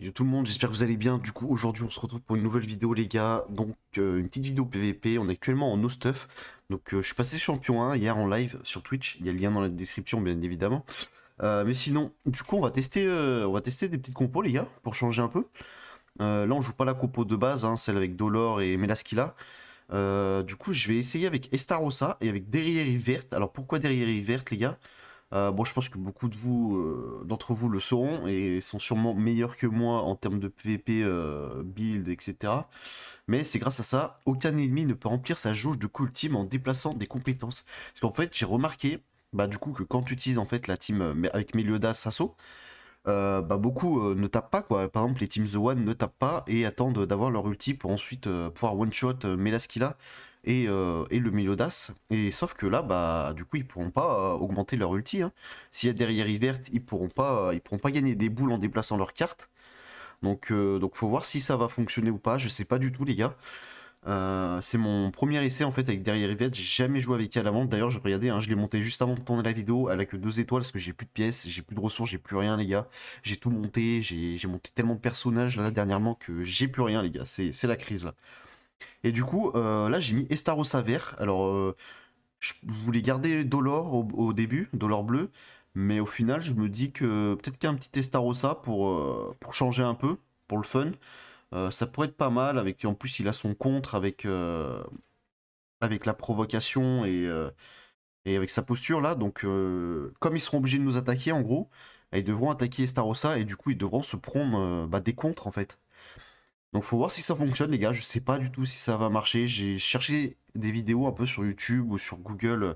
Salut tout le monde, j'espère que vous allez bien. Du coup, aujourd'hui, on se retrouve pour une nouvelle vidéo, les gars. Donc, euh, une petite vidéo PVP. On est actuellement en no stuff. Donc, euh, je suis passé champion 1 hier en live sur Twitch. Il y a le lien dans la description, bien évidemment. Euh, mais sinon, du coup, on va tester, on va tester des petites compos, les gars, pour changer un peu. là, on joue pas la compo de base, hein, celle avec Dolor et Melaskila. du coup, je vais essayer avec Estarossa et avec Derrière Verte. Alors, pourquoi Derrière Verte, les gars? Euh, bon, je pense que beaucoup de vous, euh, d'entre vous le sauront et sont sûrement meilleurs que moi en termes de PvP, euh, build, etc. Mais c'est grâce à ça, aucun ennemi ne peut remplir sa jauge de cool team en déplaçant des compétences. Parce qu'en fait, j'ai remarqué, bah du coup, que quand tu utilises en fait la team avec Meliodas Sasso, bah beaucoup ne tapent pas quoi. Par exemple, les teams The One ne tapent pas et attendent d'avoir leur ulti pour ensuite pouvoir one shot Euh, et, le Milodas. Et sauf que là, bah, du coup, ils pourront pas euh, augmenter leur ulti. Hein. S'il y a derrière verte, ils pourront pas, euh, ils pourront pas gagner des boules en déplaçant leur carte. Donc, donc, faut voir si ça va fonctionner ou pas. Je sais pas du tout, les gars. c'est mon premier essai en fait avec derrière verte. J'ai jamais joué avec elle avant. D'ailleurs, je regardais, hein, je l'ai monté juste avant de tourner la vidéo. Elle a que deux étoiles parce que j'ai plus de pièces, j'ai plus de ressources, j'ai plus rien, les gars. J'ai tout monté. J'ai monté tellement de personnages là dernièrement que j'ai plus rien, les gars. C'est la crise là. Et du coup, euh, là, j'ai mis Estarossa vert. Alors, euh, je voulais garder Dolor au, début, Dolor bleu. Mais au final, je me dis que peut-être qu'un petit Estarossa pour, euh, pour changer un peu, pour le fun. ça pourrait être pas mal. Avec, en plus, il a son contre avec, avec la provocation et, et avec sa posture là. Donc, comme ils seront obligés de nous attaquer, en gros, ils devront attaquer Estarossa et du coup, ils devront se prendre bah, des contres en fait. Donc faut voir si ça fonctionne les gars, je sais pas du tout si ça va marcher. J'ai cherché des vidéos un peu sur YouTube ou sur Google, euh,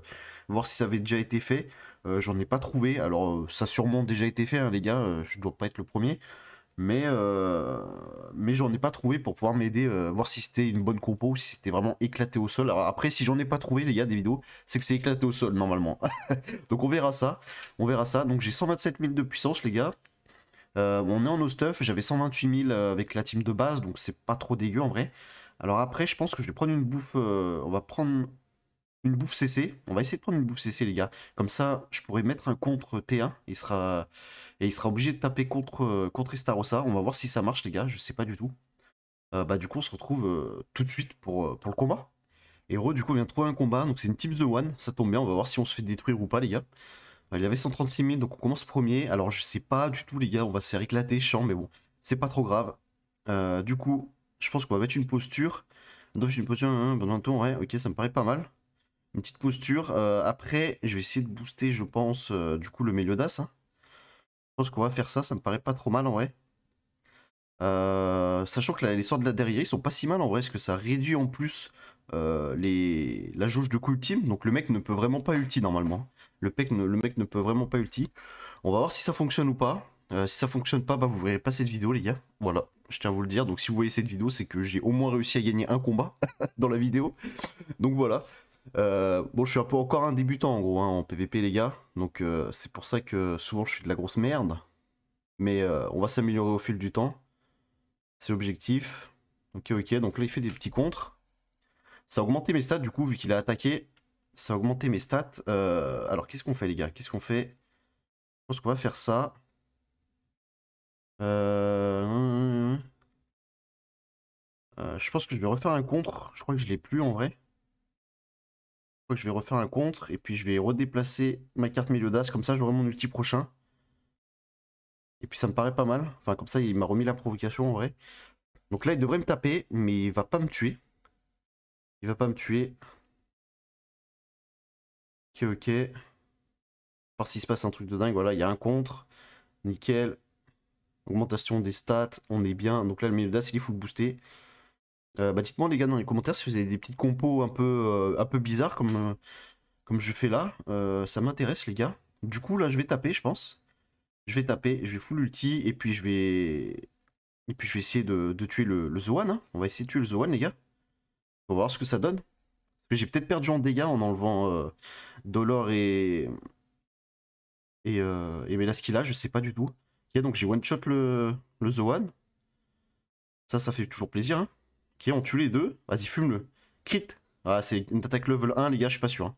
voir si ça avait déjà été fait. Euh, j'en ai pas trouvé, alors euh, ça a sûrement déjà été fait hein, les gars, je dois pas être le premier. Mais, mais j'en ai pas trouvé pour pouvoir m'aider, voir si c'était une bonne compo ou si c'était vraiment éclaté au sol. Alors après, si j'en ai pas trouvé, les gars, des vidéos, c'est que c'est éclaté au sol normalement. Donc on verra ça. On verra ça. Donc j'ai 127 000 de puissance, les gars. Euh, on est en no stuff, j'avais 128 000 euh, avec la team de base, donc c'est pas trop dégueu en vrai. Alors après, je pense que je vais prendre une bouffe, euh, on va prendre une bouffe CC. On va essayer de prendre une bouffe CC, les gars. Comme ça, je pourrais mettre un contre T1, il sera... et il sera obligé de taper contre, contre Estarossa. On va voir si ça marche, les gars, je sais pas du tout. bah du coup, on se retrouve tout de suite pour, pour le combat. Et du coup, vient de trouver un combat, donc c'est une team The One, ça tombe bien, on va voir si on se fait détruire ou pas, les gars. Il y avait 136 000, donc on commence premier. Alors je sais pas du tout les gars, on va se faire éclater, chiant, mais bon, c'est pas trop grave. Euh, du coup, je pense qu'on va mettre une posture. Donc une posture, hein, bon tour, ouais, ok, ça me paraît pas mal. Une petite posture. Euh, après, je vais essayer de booster, je pense, euh, du coup, le Meliodas. Hein. Je pense qu'on va faire ça, ça me paraît pas trop mal en vrai. sachant que les sorts de la derrière, ils sont pas si mal en vrai, parce que ça réduit en plus les... la jauge de cool team. Donc le mec ne peut vraiment pas ulti normalement. Le, mec ne, le mec ne peut vraiment pas ulti. On va voir si ça fonctionne ou pas. Euh, si ça fonctionne pas, bah vous verrez pas cette vidéo les gars. Voilà, je tiens à vous le dire. Donc si vous voyez cette vidéo, c'est que j'ai au moins réussi à gagner un combat dans la vidéo. Donc voilà. Euh, bon, je suis un peu encore un débutant en gros hein, en PVP les gars. Donc euh, c'est pour ça que souvent je suis de la grosse merde. Mais on va s'améliorer au fil du temps. C'est l'objectif. Ok, ok. Donc là il fait des petits contres. Ça a augmenté mes stats du coup vu qu'il a attaqué ça a augmenté mes stats. Euh, alors, qu'est-ce qu'on fait, les gars? Qu'est-ce qu'on fait? Je pense qu'on va faire ça. Euh, euh, je pense que je vais refaire un contre. Je crois que je l'ai plus en vrai. Je crois que je vais refaire un contre. Et puis je vais redéplacer ma carte Meliodas. Comme ça, j'aurai mon ulti prochain. Et puis ça me paraît pas mal. Enfin, comme ça, il m'a remis la provocation en vrai. Donc là, il devrait me taper. Mais il va pas me tuer. Il va pas me tuer. Ok, ok. Voir s'il se passe un truc de dingue. Voilà, il y a un contre. Nickel. Augmentation des stats. On est bien. Donc là, le Meliodas, il est full boosté. Euh, bah dites-moi les gars dans les commentaires si vous avez des petites compos un peu, euh, bizarres comme, euh, comme je fais là. ça m'intéresse les gars. Du coup là je vais taper je pense. Je vais taper, je vais full ulti et puis je vais... Et puis je vais essayer de, tuer le, le Zoan. Hein. On va essayer de tuer le Zoan les gars. On va voir ce que ça donne j'ai peut-être perdu en dégâts en enlevant euh, Dolor et. Et, euh, et Melaskila, je sais pas du tout. Ok, donc j'ai one-shot le, le Zoan. Ça, ça fait toujours plaisir. Hein. Ok, on tue les deux. Vas-y, fume-le. Crit. Ah, c'est une attaque level 1, les gars, je suis pas sûr. Hein.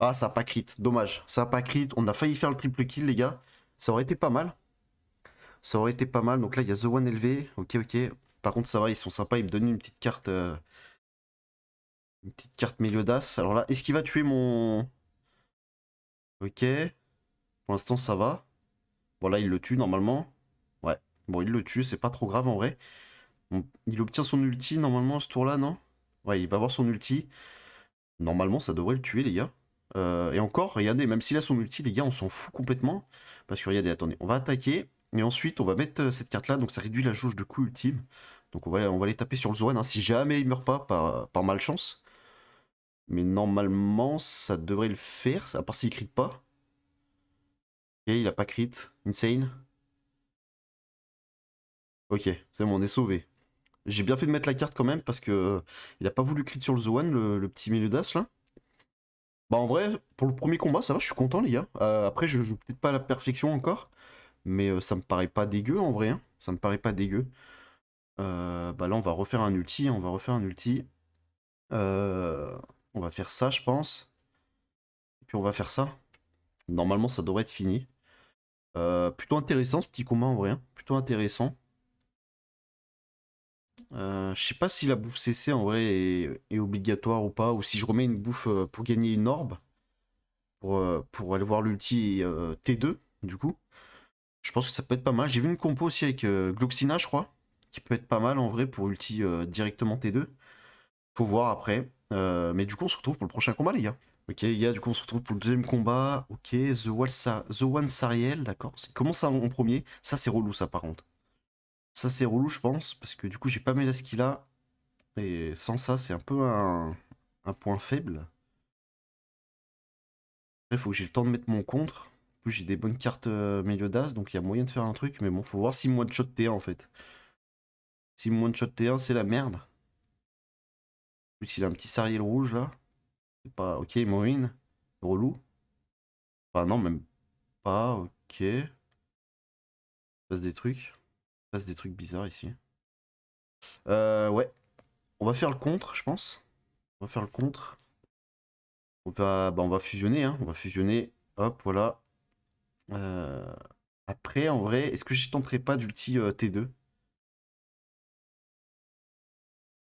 Ah, ça a pas crit. Dommage. Ça a pas crit. On a failli faire le triple kill, les gars. Ça aurait été pas mal. Ça aurait été pas mal. Donc là, il y a The One élevé. Ok, ok. Par contre, ça va, ils sont sympas. Ils me donnent une petite carte. euh, Une petite carte Meliodas. Alors là, est-ce qu'il va tuer mon. Ok. Pour l'instant, ça va. Bon, là, il le tue normalement. Ouais. Bon, il le tue. C'est pas trop grave en vrai. Il obtient son ulti normalement ce tour-là, non? Ouais, il va avoir son ulti. Normalement, ça devrait le tuer, les gars. Euh, et encore, regardez, même s'il a son ulti, les gars, on s'en fout complètement. Parce que regardez, attendez, on va attaquer. Et ensuite, on va mettre euh, cette carte-là. Donc, ça réduit la jauge de coups ultime. Donc, on va, on les taper sur le Zoran. hein, si jamais il meurt pas par malchance. Mais normalement, ça devrait le faire. À part s'il crit pas. Ok, il a pas crit. Insane. Ok, c'est bon, on est sauvé. J'ai bien fait de mettre la carte quand même parce que euh, il a pas voulu crit sur le Zoan, le, le petit Meliodas là. Bah en vrai, pour le premier combat, ça va, je suis content les gars. Euh, après, je joue peut-être pas à la perfection encore, mais euh, ça me paraît pas dégueu en vrai. hein. Ça me paraît pas dégueu. Bah là, on va refaire un ulti, on va refaire un ulti. Euh, on va faire ça, je pense. Et puis on va faire ça. Normalement, ça devrait être fini. Euh, plutôt intéressant ce petit combat en vrai. hein. Plutôt intéressant. Euh, je sais pas si la bouffe CC en vrai est, obligatoire ou pas, ou si je remets une bouffe euh, pour gagner une orbe, pour, euh, pour aller voir l'ulti euh, T2, du coup. Je pense que ça peut être pas mal. J'ai vu une compo aussi avec euh, Gluxina, je crois, qui peut être pas mal en vrai pour ulti directement T2. Faut voir après. Euh, mais du coup, on se retrouve pour le prochain combat, les gars. Ok, les gars, du coup, on se retrouve pour le deuxième combat. Ok, The, One Sariel, d'accord. Comment ça en premier? Ça, c'est relou, ça, par contre. Ça, c'est relou, je pense, parce que du coup, j'ai pas mis la skill là. Et sans ça, c'est un peu un, point faible. Après, il faut que j'ai le temps de mettre mon contre. Plus, j'ai des bonnes cartes euh, Meliodas, donc il y a moyen de faire un truc. Mais bon, faut voir si moi de shot T1 en fait. Si moi de shot T1, c'est la merde. Il a un petit Sariel rouge là. C'est pas. Ok, Moine. Relou. Enfin, non, même pas. Ok. Il se passe des trucs. Il se passe des trucs bizarres ici. Euh, ouais. On va faire le contre, je pense. On va faire le contre. On va, bah, on va fusionner, hein. On va fusionner. Hop, voilà. Euh, Après, en vrai, est-ce que je tenterai pas d'ulti euh, T2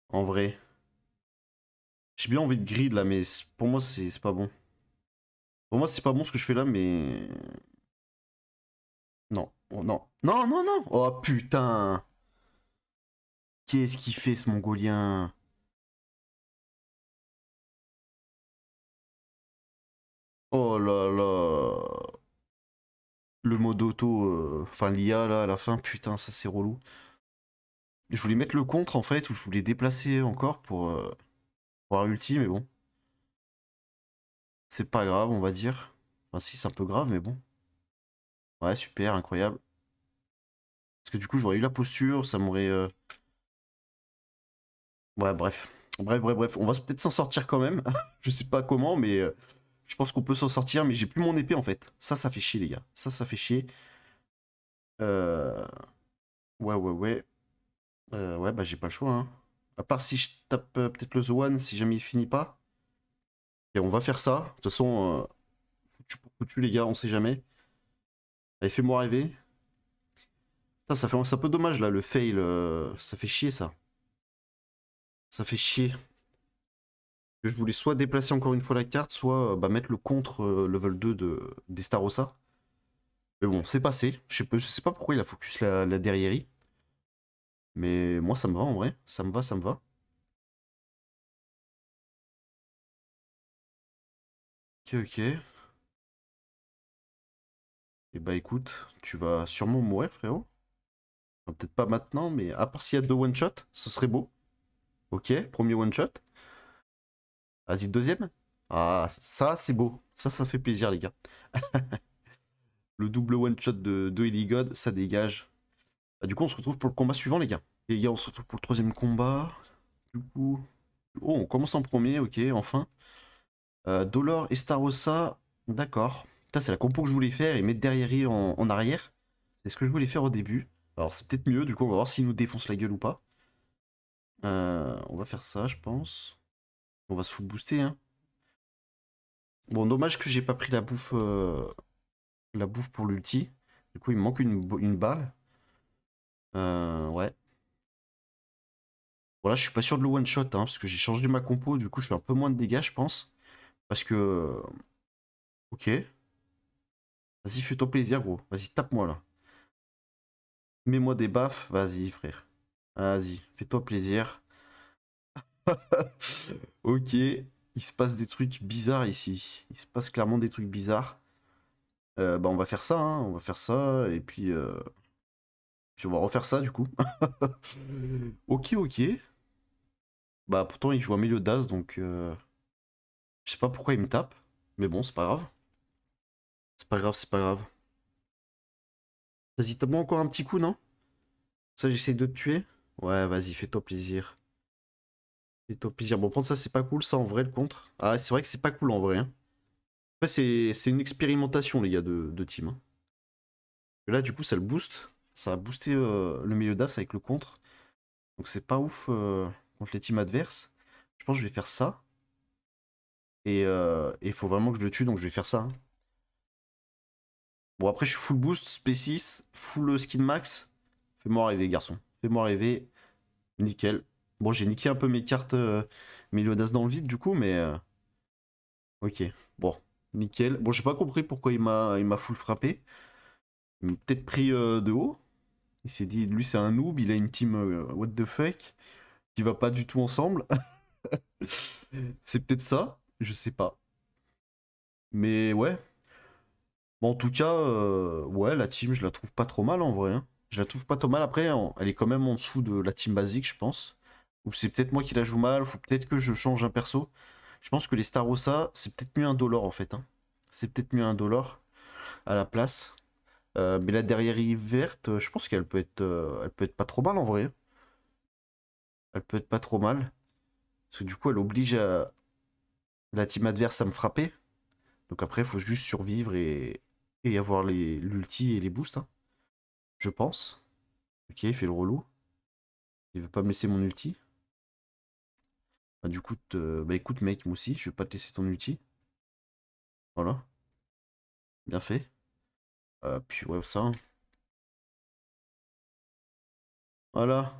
En vrai. J'ai bien envie de grid là, mais pour moi, c'est c'est pas bon. Pour moi, c'est pas bon ce que je fais là, mais. Non, oh, non. Non, non, non Oh putain Qu'est-ce qu'il fait ce mongolien? Oh là là Le mode auto, euh, enfin l'IA là à la fin, putain, ça c'est relou. Je voulais mettre le contre en fait, ou je voulais déplacer encore pour, euh, avoir ulti, mais bon. C'est pas grave, on va dire. Enfin si, c'est un peu grave, mais bon. Ouais, super, incroyable. Parce que du coup, j'aurais eu la posture, ça m'aurait... euh, Ouais, bref. Bref, bref, bref. On va peut-être s'en sortir quand même. je sais pas comment, mais euh, je pense qu'on peut s'en sortir. Mais j'ai plus mon épée en fait. Ça, ça fait chier, les gars. Ça, ça fait chier. Euh... Ouais, ouais, ouais. Ouais, bah j'ai pas le choix. hein. À part si je tape euh, peut-être le The One, si jamais il finit pas. Et on va faire ça. De toute façon, euh, foutu pour foutu, les gars, on sait jamais. Allez, fais-moi rêver. Putain, ça fait un peu dommage là, le fail. euh, Ça fait chier ça. Ça fait chier. Je voulais soit déplacer encore une fois la carte, soit bah, mettre le contre level 2 de d'Estarossa. Mais bon, c'est passé. Je sais pas, sais pas pourquoi il a focus la, la derrière. Mais moi, ça me va en vrai. Ça me va, ça me va. Ok, ok. Et bah écoute, tu vas sûrement mourir, frérot. Peut-être pas maintenant, mais à part s'il y a deux one-shot, ce serait beau. Ok, premier one-shot. Vas-y, deuxième. Ah, ça, c'est beau. Ça, ça fait plaisir, les gars. Le double one-shot de, de Eligod, ça dégage. Bah, du coup, on se retrouve pour le combat suivant, les gars. Les gars, on se retrouve pour le troisième combat. Du coup... Oh, on commence en premier, ok, enfin. Euh, Dolor Estarossa, d'accord. Ça, c'est la compo que je voulais faire et mettre derrière en, en arrière. C'est ce que je voulais faire au début. Alors, c'est peut-être mieux, du coup, on va voir s'il nous défonce la gueule ou pas. Euh, on va faire ça, je pense. On va se full booster, hein. Bon, dommage que j'ai pas pris la bouffe, euh, la bouffe pour l'ulti. Du coup, il me manque une, une balle. Euh, ouais. Voilà, je suis pas sûr de le one shot, hein, parce que j'ai changé ma compo, du coup je fais un peu moins de dégâts, je pense. Parce que... Ok. Vas-y, fais-toi plaisir, gros. Vas-y, tape-moi, là. Mets-moi des baffes. Vas-y, frère. Vas-y, fais-toi plaisir. ok. Il se passe des trucs bizarres ici. Il se passe clairement des trucs bizarres. Euh, bah, on va faire ça, hein. On va faire ça, et puis... Euh... Puis on va refaire ça, du coup. ok, ok. Bah, pourtant, il joue un milieu d'as, donc... Euh... Je sais pas pourquoi il me tape. Mais bon, c'est pas grave. C'est pas grave, c'est pas grave. Vas-y, tape-moi encore un petit coup, non? Ça, j'essaie de te tuer Ouais, vas-y, fais-toi plaisir. Fais-toi plaisir. Bon, prendre ça, c'est pas cool, ça, en vrai, le contre. Ah, c'est vrai que c'est pas cool, en vrai. Hein. Après, c'est une expérimentation, les gars, de, team. Hein. là, du coup, ça le booste. Ça a boosté le milieu d'as avec le contre. Donc, c'est pas ouf contre les teams adverses. Je pense que je vais faire ça. Et il faut vraiment que je le tue, donc je vais faire ça. Hein. Bon, après, je suis full boost, P6, full skin max. Fais-moi rêver, garçon. Fais-moi rêver. Nickel. Bon, j'ai niqué un peu mes cartes euh, d'as dans le vide, du coup, mais... Ok, bon. Nickel. Bon, j'ai pas compris pourquoi il m'a full frappé. Il m'a peut-être pris de haut. Il s'est dit, lui, c'est un noob, il a une team euh, what the fuck, qui va pas du tout ensemble. c'est peut-être ça, je sais pas. Mais ouais, Bon, en tout cas, euh, ouais, la team, je la trouve pas trop mal en vrai. Hein. Je la trouve pas trop mal. Après, elle est quand même en dessous de la team basique, je pense. Ou c'est peut-être moi qui la joue mal, faut peut-être que je change un perso. Je pense que les Starossa, c'est peut-être mieux un dollar en fait. Hein. C'est peut-être mieux un dollar à la place. Euh, mais la derrière verte, je pense qu'elle peut être euh, elle peut être pas trop mal en vrai. Elle peut être pas trop mal. Parce que du coup, elle oblige la team adverse à me frapper. Donc après, il faut juste survivre et, et avoir l'ulti et les boosts. Hein. Je pense. Ok, il fait le relou. Il veut pas me laisser mon ulti. Bah, du coup, bah écoute mec, moi aussi, je vais pas te laisser ton ulti. Voilà. Bien fait. Euh, puis ouais, ça. Voilà.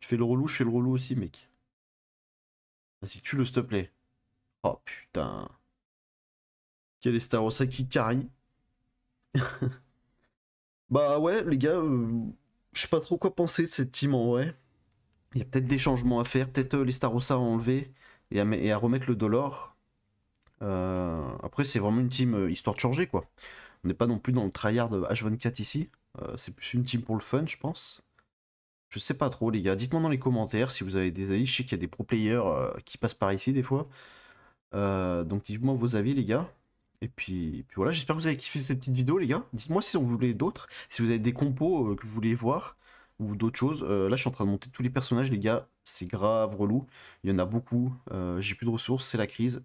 Tu fais le relou, je fais le relou aussi, mec. Vas-y, tue le s'il te plaît. Oh putain. Quel est Starossa qui carry Bah ouais, les gars, euh, je sais pas trop quoi penser de cette team en vrai. Il y a peut-être des changements à faire, peut-être euh, les Starossa à enlever et à, remettre le. Euh, après, c'est vraiment une team histoire de changer quoi. On n'est pas non plus dans le tryhard H24 ici. c'est plus une team pour le fun, je pense. Je sais pas trop, les gars. Dites-moi dans les commentaires si vous avez des avis. Je sais qu'il y a des pro players qui passent par ici des fois. donc dites-moi vos avis, les gars. Et puis, voilà, j'espère que vous avez kiffé cette petite vidéo, les gars. Dites-moi si vous voulez d'autres, si vous avez des compos euh, que vous voulez voir ou d'autres choses. Euh, là, je suis en train de monter tous les personnages, les gars. C'est grave relou. Il y en a beaucoup. Euh, j'ai plus de ressources, c'est la crise.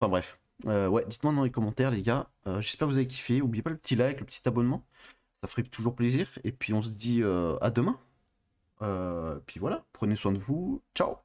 Enfin bref. Ouais, dites-moi dans les commentaires, les gars. j'espère que vous avez kiffé. N'oubliez pas le petit like, le petit abonnement. Ça ferait toujours plaisir. Et puis, on se dit à demain. puis voilà, prenez soin de vous. Ciao